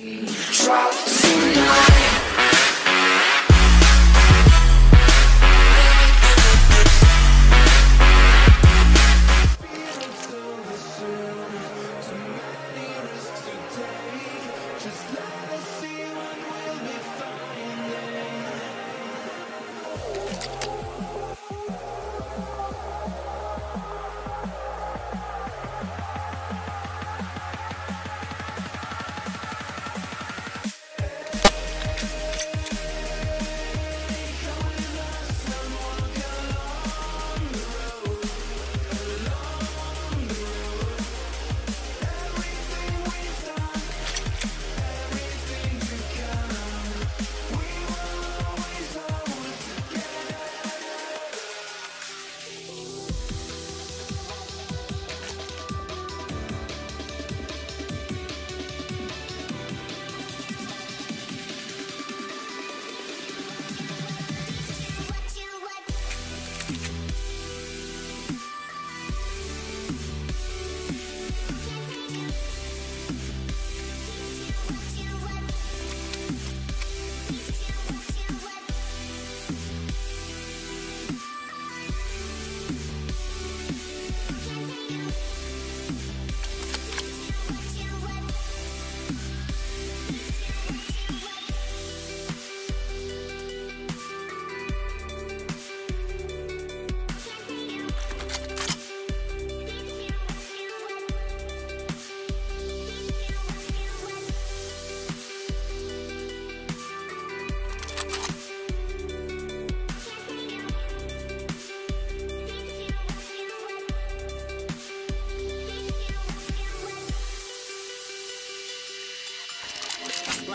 Drop tonight.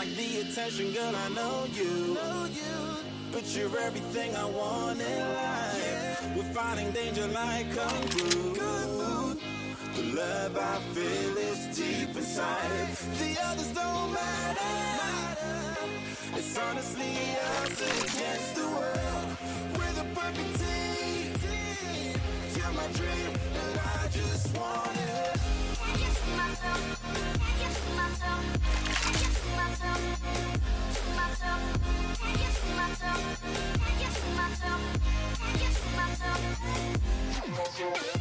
Like the attention, girl, I know you. But you're everything I want in life. We're fighting danger like kung fu. The love I feel is deep inside. The others don't matter. It's honestly us against the world. We're the perfect myself.